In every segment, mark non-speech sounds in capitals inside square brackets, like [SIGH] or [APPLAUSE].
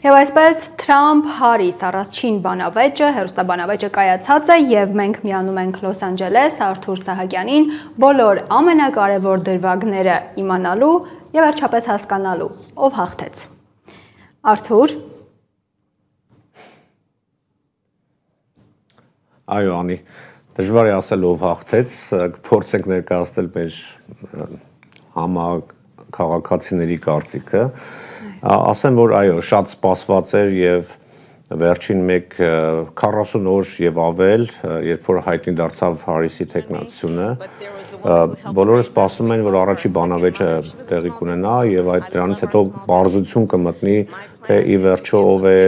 Եվ այսպես Թրամփ-Հարիս առաջին բանավեճը, հերոստաբանավեճը կայացած է եւ մենք միանում ենք Լոս Անջելես Արթուր Սահակյանին բոլոր ամենակարևոր դրվագները իմանալու եւ վերջապես հասկանալու, ով հաղթեց։ Արթուր Այո, անի, դժվար է ասել ով հաղթեց, կփորձենք ներկայացնել մեր համակարգացիների կարծիքը ասեմ որ այո, շատ սպասված էր եւ վերջին 1 40 օր եւ ավել, երբ որ հայտնի դարձավ Հարիսի տեխնացությունը, բոլորը սպասում են, որ առաջի բանավեճը տեղի կունենա եւ այդ դրանից հետո բարձություն կմտնի, թե ի վերջո ով է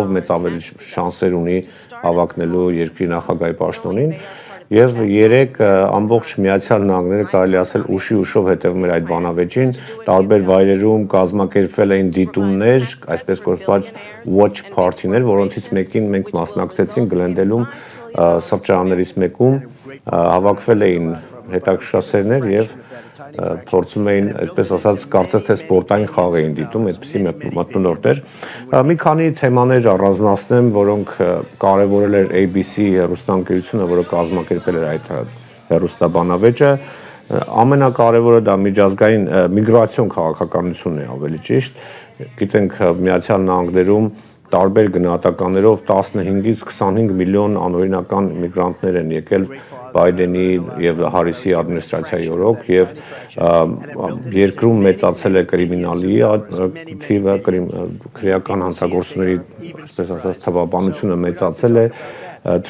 ով մեծ ավելի շանսեր ունի հավակնելու երկրի նախագահի պաշտոնին Եվ երեք ամբողջ Միացյալ Նահանգները կարելի ասել ուշի ուշով հետևում էր այդ բանավեճին, տարբեր վայրերում կազմակերպվել էին դիտումներ, այսպես կոչված watch party-ներ, որոնցից մեկին մենք մասնակցեցինք Գլենդելում սրճարաններից մեկում հավաքվել էին հետաքրքրասերներ եւ փորձում էին, այսպես ասած, կարծես թե սպորտային խաղ էին դիտում, այդպեսի մտնոլորտ էր։ Մի քանի թեմաներ առանձնացնեմ, որոնք կարևորել էր ABC հեռուստաընկերությունը, որը կազմակերպել էր այդ հեռուստաբանավեճը։ Ամենակարևորը դա միջազգային միգրացիոն քաղաքականությունն է, ավելի ճիշտ։ Գիտենք Միացյալ Նահանգներում տարբեր գնահատականներով 15-ից 25 միլիոն անօրինական միգրանտներ են եկել Բայդենի եւ Հարիսի ադմինիստրացիայի օրոք եւ երկրում մեծացել է կրիմինալի թիվը, քրեական հանցագործների, այսպես ասած, թվաբանությունը մեծացել է։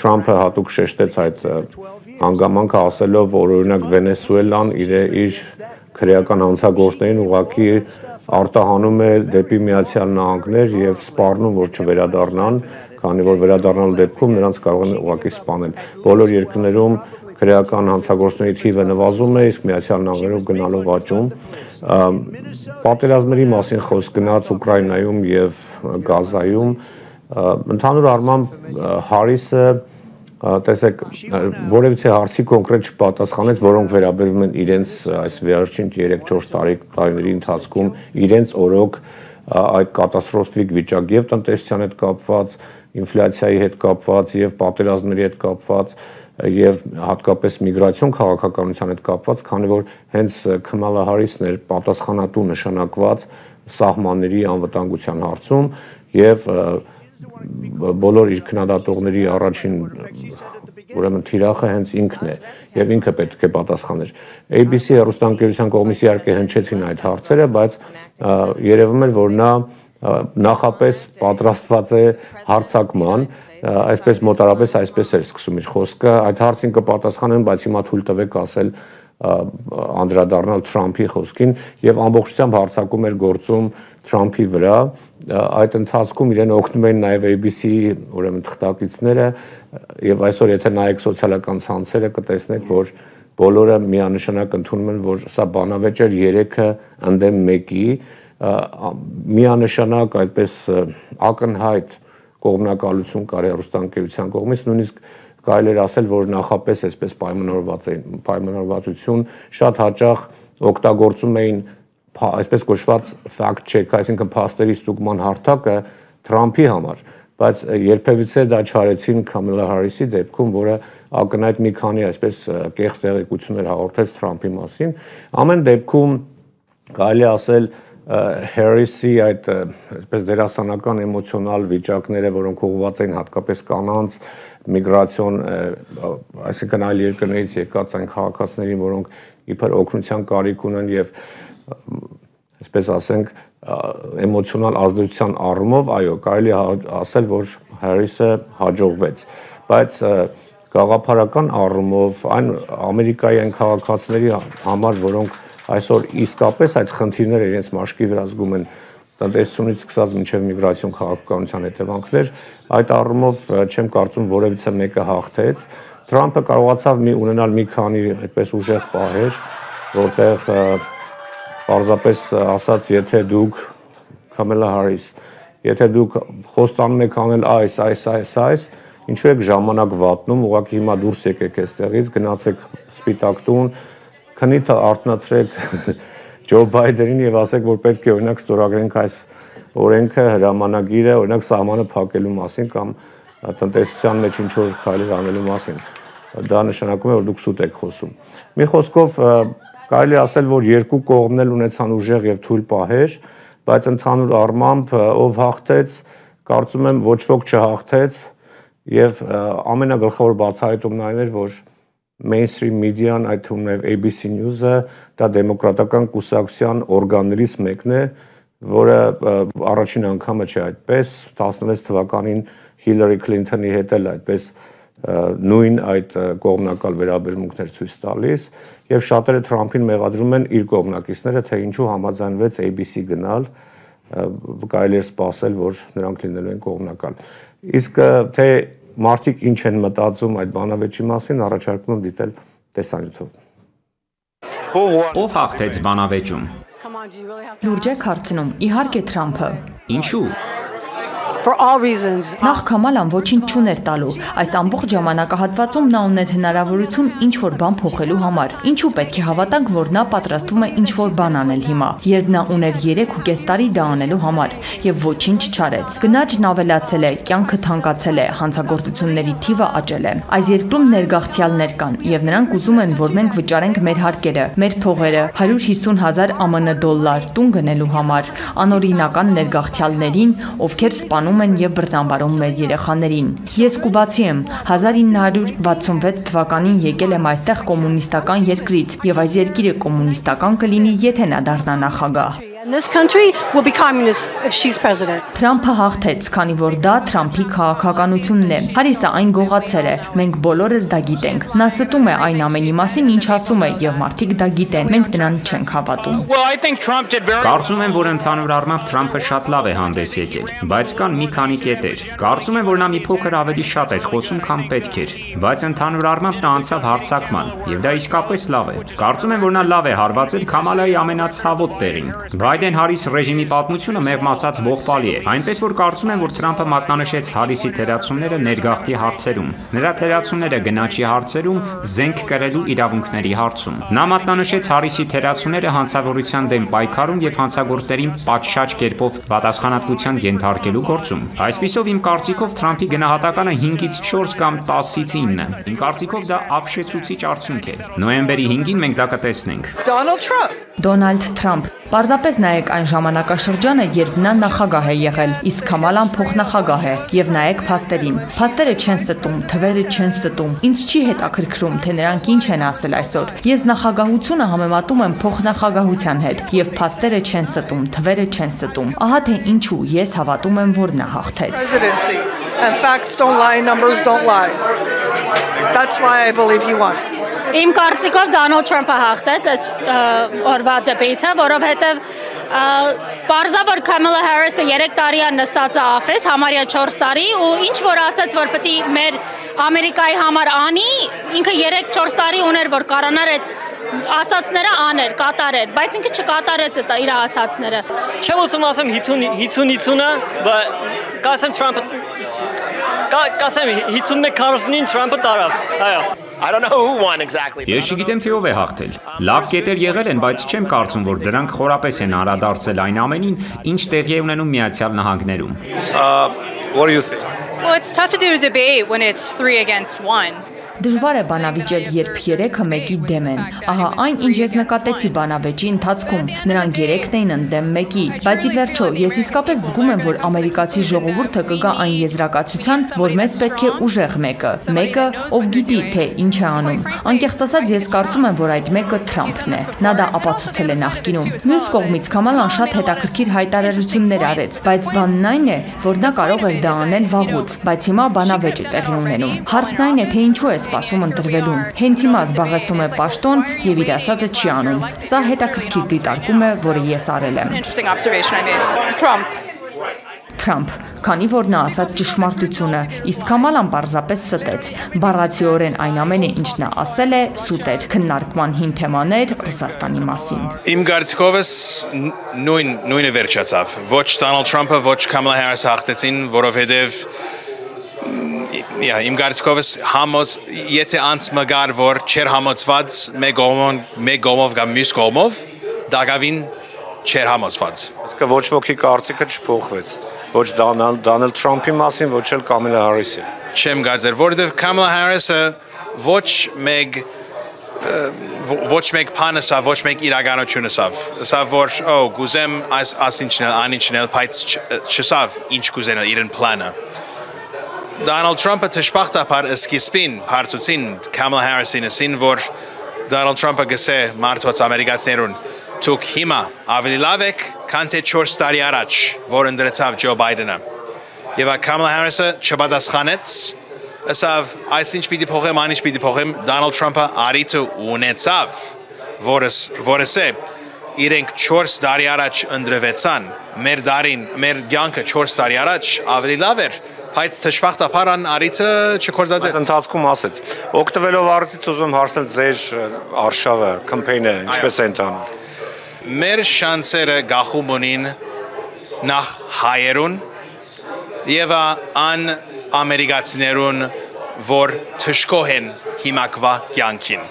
Թրամփը հատուկ շեշտեց այդ հանգամանքը ասելով, որ օրինակ Վենեսուելան իր իր քրեական հանցագործներին ուղակի արտահանում է դեպի Միացյալ Նահանգներ եւ սպառնում, որ չվերադառնան քանի որ վերադառնալու դեպքում նրանց կարող են ուղակի սպանել։ Բոլոր երկրներում քրեական հանցագործների թիվը նվազում է, իսկ Միացյալ Նահանգներում գնալով աճում։ Պատերազմների մասին խոսք գնաց Ուկրաինայում եւ Գազայում։ Ընդհանուր առմամբ Հարիսը տեսեք որևիցե հարցի կոնկրետ չպատասխանեց, որոնք վերաբերում են իրենց այս վերջին 3-4 տարի տարիների ընթացքում իրենց օրոք այդ կատաստրոֆիկ վիճակ եւ տնտեսության հետ կապված, ինֆլյացիայի հետ կապված եւ պատերազմների հետ կապված եւ հատկապես միգրացիոն քաղաքականության հետ կապված, քանի որ հենց Քմալա Հարիսն էր պատասխանատու նշանակված սահմանների անվտանգության հարցում եւ բոլոր իր քննադատողների առաջին ուրեմն թիրախը հենց ինքն է եւ ինքը պետք է պատասխաներ։ ABC հեռուստաընկերության կողմից իհարկե հնչեցին այդ հարցերը, բայց երևում էր, որ նա նախապես պատրաստված է հարցակման, այսպես մոտարապես այսպես էր սկսում իր խոսքը, այդ հարցին կպատասխանեմ, բայց հիմա թույլ տվեք ասել անդրադառնալ Թրամփի խոսքին եւ ամբողջությամբ հարցակում էր գործում Թրամփի վրա այդ ընթացքում իրեն օգնում են նաև ABC-ի ուրեմն թղթակիցները եւ այսօր եթե նայեք սոցիալական ցանցերը կտեսնեք որ բոլորը միանշանակ ընդունում են որ սա բանավեճ էր 3-ը ընդդեմ 1-ի միանշանակ այդպես ակնհայտ կողմնակալություն կար հեռուստաընկերության կողմից նույնիսկ կարելի էր ասել որ նախապես այսպես պայմանավորված էին պայմանավորվածություն շատ հաճախ օգտագործում էին այսպես կոչված fact check, այսինքն փաստերի ստուգման հարթակը Թրամփի համար, բայց երբևիցե դա չարեցին Կամելա Հարիսի դեպքում, որը ակնհայտ մի քանի այսպես կեղծ տեղեկություններ հաղորդեց Թրամփի մասին։ Ամեն դեպքում կարելի ասել Harris-ի այդ այսպես դերասանական էմոցիոնալ վիճակները, որոնք ուղղված էին հատկապես կանանց միգրացիոն, այսինքն այլ երկրներից եկած այն քաղաքացիներին, որոնք իբր օգնության կարիք ունեն եւ այսպես ասենք էմոցիոնալ ազդեցության առումով, այո, կարելի ասել, որ Հարիսը հաջողվեց, բայց գաղափարական առումով այն Ամերիկայի այն քաղաքացիների համար, որոնք այսօր իսկապես այդ խնդիրները իրենց մաշկի վրա զգում են տնտեսությունից սկսած մինչև միգրացիոն քաղաքականության հետևանքներ, այդ առումով չեմ կարծում որևիցե մեկը հաղթեց։ Թրամփը կարողացավ մի ունենալ մի քանի այդպես ուժեղ պահեր, որտեղ Պարզապես ասած, եթե դուք Կամելա Հարիս, եթե դուք խոստանում եք անել այս, այս, այս, այս, ինչու եք ժամանակ վատնում, ուղղակի հիմա դուրս եկեք այստեղից, գնացեք Սպիտակ տուն, քնիթը արտնացրեք [LAUGHS] Ջո Բայդենին եւ ասեք, որ պետք է օրինակ ստորագրենք այս օրենքը, հրամանագիրը, օրինակ սահմանը փակելու մասին կամ տնտեսության մեջ ինչ որ քայլեր անելու մասին։ Դա նշանակում է, որ դուք սուտ եք խոսում։ Մի խոսքով կարելի ասել, որ երկու կողմն էլ ունեցան ուժեղ եւ թույլ պահեր, բայց ընդհանուր առմամբ ով հաղթեց, կարծում եմ ոչ ոք չհաղթեց եւ ամենագլխավոր բացահայտումն այն էր, որ mainstream media-ն, այդ թվում նաև ABC News-ը, դա դեմոկրատական կուսակցության օրգաններից մեկն է, որը առաջին անգամը չէ այդպես 16 թվականին Hillary Clinton-ի հետ էլ այդպես նույն այդ կողմնակալ վերաբերմունքներ ցույց տալիս եւ շատերը Թրամփին մեղադրում են իր կողմնակիցները թե ինչու համաձայնվեց ABC գնալ կարելի է սպասել որ նրանք լինելու են կողմնակալ իսկ թե մարդիկ ինչ են մտածում այդ բանավեճի մասին առաջարկում եմ դիտել տեսանյութով Ով հաղթեց բանավեճում Լուրջ եք հարցնում, իհարկե Թրամփը։ Ինչու՞ for all reasons. Նախ Քամալան ոչինչ չուներ տալու։ Այս ամբողջ ժամանակահատվածում նա ուներ հնարավորություն ինչ որ բան փոխելու համար։ Ինչու պետք է հավատանք, որ նա պատրաստվում է ինչ որ բան անել հիմա, երբ նա ուներ 3.5 տարի դա անելու համար եւ ոչինչ չարեց։ Գնաճն ավելացել է, կյանքը թանկացել է, հանցագործությունների թիվը աճել է։ Այս երկրում ներգաղթյալներ կան եւ նրանք ուզում են, որ մենք վճարենք մեր հարկերը, մեր փողերը 150 000 ԱՄՆ դոլար տուն գնելու համար անօրինական ներգաղթյալներին, ովքեր սպանում անում են եւ բրտամբարում մեր երեխաներին։ Ես կուբացի եմ։ 1966 թվականին եկել եմ այստեղ կոմունիստական երկրից եւ այս երկիրը կոմունիստական կլինի, եթե նա դառնա նախագահ։ And this country will be communist if she's president. Թրամփը հաղթեց, քանի որ դա Թրամփի քաղաքականությունն է։ Հարիսը այն գողացել է։ Մենք բոլորս դա գիտենք։ Նա ստում է այն ամենի մասին, ինչ ասում է, եւ մարդիկ դա գիտեն։ Մենք դրան չենք հավատում։ Կարծում եմ, որ ընդհանուր առմամբ Թրամփը շատ լավ է հանդես եկել, բայց կան մի քանի կետեր։ Կարծում եմ, որ նա մի փոքր ավելի շատ էր խոսում, քան պետք էր, բայց ընդհանուր առմամբ նա անցավ հարցակման, եւ դա իսկապես լավ է։ Կարծում եմ, որ նա լավ է հարվածել Քամալայի ամենացավոտ տեղին։ Բայդեն-Հարիս ռեժիմի պատմությունը մեղմ ասած ողբալի է։ Այնպես որ կարծում եմ, որ Թրամփը մատնանշեց Հարիսի թերացումները ներգաղթի հարցերում։ Նրա թերացումները գնաճի հարցերում, զենք կրելու իրավունքների հարցում։ Նա մատնանշեց Հարիսի թերացումները հանցավորության դեմ պայքարում եւ հանցագործներին պատշաճ կերպով պատասխանատվության ենթարկելու գործում։ Այսպիսով իմ կարծիքով Թրամփի գնահատականը 5-ից 4 կամ 10-ից 9 է։ Իմ կարծիքով դա ապշեցուցիչ արդյունք է։ Նոյեմբերի 5-ին մենք դա կտեսնենք։ Donald Trump. Դոնալդ Թրամփ Պարզապես նայեք այն ժամանակաշրջանը, երբ նա նախագահ է եղել, իսկ Քամալան փոխնախագահ է, եւ նայեք փաստերին։ Փաստերը չեն ստում, թվերը չեն ստում։ Ինչ չի հետաքրքրում, թե նրանք ինչ են ասել այսօր։ Ես նախագահությունը համեմատում եմ փոխնախագահության հետ, եւ փաստերը չեն ստում, թվերը չեն ստում։ Ահա թե ինչու ես հավատում եմ, որ նա հաղթեց։ And facts don't lie, numbers don't lie. That's why I believe he won. Իմ կարծիքով Դոնալդ Թրամփը հաղթեց այս օրվա դեպիթը, որովհետև Պարզա որ Կամելա Հարիսը 3 տարի է նստած է office, համարյա 4 տարի ու ինչ որ ասաց որ պետք է մեր Ամերիկայի համար անի, ինքը 3-4 տարի ուներ որ կարողանար այդ ասացները աներ, կատարեր, բայց ինքը չկատարեց այդ իր ասացները։ Չեմ ուզում ասեմ 50 50-ը, բայց կասեմ Թրամփը կասեմ 51-49 Թրամփը տարավ։ Այո։ I don't know who won exactly. Ես չգիտեմ թե ով է հաղթել։ Լավ կետեր եղել են, բայց չեմ կարծում, որ դրանք խորապես են անդրադարձել այն ամենին, ինչ տեղի է ունենում Միացյալ Նահանգներում։ Uh, what do you think? Well, it's tough to do a debate when it's 3 against 1. Դժվար է բանավիճել, երբ 3-ը մեկի դեմ են։ Ահա այն, ինչ ես նկատեցի բանավեճի ընթացքում, նրանք 3-ն էին ընդդեմ մեկի, բայց ի վերջո ես իսկապես զգում եմ, որ ամերիկացի ժողովուրդը կգա այն եզրակացության, որ մեզ պետք է ուժեղ մեկը, մեկը, ով գիտի, թե ինչ է անում։ Անկեղծ ասած, ես կարծում եմ, որ այդ մեկը Թրամփն է։ Նա դա ապացուցել է նախկինում։ Մյուս կողմից Քամալան շատ հետաքրքիր հայտարարություններ արեց, բայց բանն այն է, որ նա կարող էր դա անել վաղուց, բայց հիմա բանավեճ է տեղի ունենում։ Հարցն այն է, թե ինչու է սպասում ընտրվելուն։ Հենց հիմա զբաղեցնում է պաշտոն եւ իր ասածը չի անում։ Սա հետաքրքիր դիտարկում է, որը ես արել եմ։ Trump. Թրամփ, քանի որ նա ասաց ճշմարտությունը, իսկ Կամալան պարզապես ստեց։ Բառացիորեն այն ամենը, ինչ նա ասել է, սուտ էր քննարկման հին թեմաներ Ռուսաստանի մասին։ Իմ կարծիքովս նույն նույնը վերջացավ։ Ոչ Դոնալդ Թրամփը, ոչ Կամալա Հարիսը հաղթեցին, որովհետև Իա, իմ գարցկովս համոց եթե անց մգար որ չեր համոցված մեկ կողմով մեկ կողմով կամ մյուս կողմով դակավին չեր համոզված։ Իսկ ոչ ոքի կարծիքը չփոխվեց։ Ոչ Դոնալդ Թրամփի մասին, ոչ էլ Կամելա Հարիսի։ Չեմ գազեր, որովհետև Kamala Harris-ը ոչ մեկ ոչ մեկ բանը սա ոչ մեկ իրականությունը սա որ օ գուզեմ այս ասինչնել անինչնել բայց չսավ ինչ գուզենել իրեն պլանը Դոնալդ Թրամփը թշպախտապար սկիզբին հարցուցին Կամելա Հարիսին ասին որ Դոնալդ Թրամփը գսե մարդոց ամերիկացիներուն դուք հիմա ավելի լավ եք քան թե 4 տարի առաջ որ ընդրեցավ Ջո Բայդենը եւ Կամելա Հարիսը չպատասխանեց ասավ այսինչ պիտի փոխեմ անինչ պիտի փոխեմ Դոնալդ Թրամփը արիթը ունեցավ որս որս է իրենք 4 տարի առաջ ընդրվեցան մեր դարին մեր ցանկը 4 տարի առաջ ավելի լավ էր բայց թշվախտապարան արիցը չկործածեց։ Ընթացքում ասեց. օգտվելով առիթից ուզում հարցնել ձեր արշավը, կամպեյնը ինչպես է ընթանում։ Մեր շանսերը գախում ունին նախ հայերուն եւ ան ամերիկացիներուն, որ թշկող են հիմակվա կյանքին։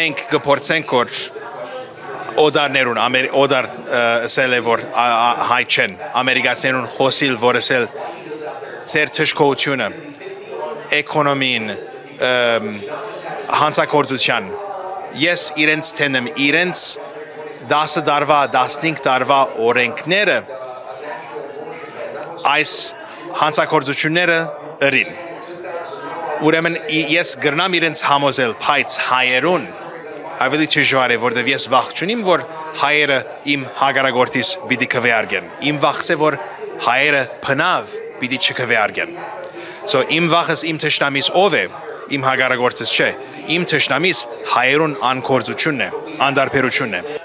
Մենք կփորձենք որ օդարներուն օդար ասել է որ հայ չեն ամերիկացիներուն խոսիլ որ ասել ծեր թշկողությունը էկոնոմին հանցակործության ես իրենց տենեմ իրենց 10 տարվա 15 տարվա օրենքները այս հանցակործությունները ըրին ուրեմն ես գրնամ իրենց համոզել բայց հայերուն ավելի դժվար է, որովհետև ես վախ չունիմ, որ հայերը իմ հագարագործից պիտի քվեարկեն։ Իմ վախս է, որ հայերը փնավ պիտի չքվեարկեն։ So իմ վախս իմ թշնամիս ով է, իմ հագարագործից չէ։ Իմ թշնամիս հայերուն անկորձությունն է, անդարբերությունն է։